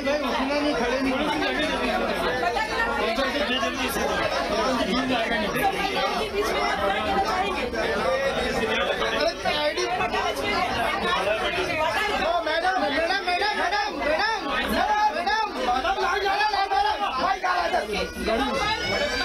भाई भाई उठना नहीं खड़े नहीं madam madam madam madam madam madam madam madam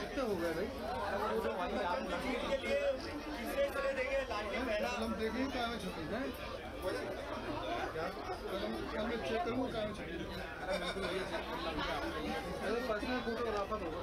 कितना हो गया भाई कलम देखिए क्या में छुपी है चेक करूँगा। क्या में छुपी है पर्सनल फोटोग्राफर होगा।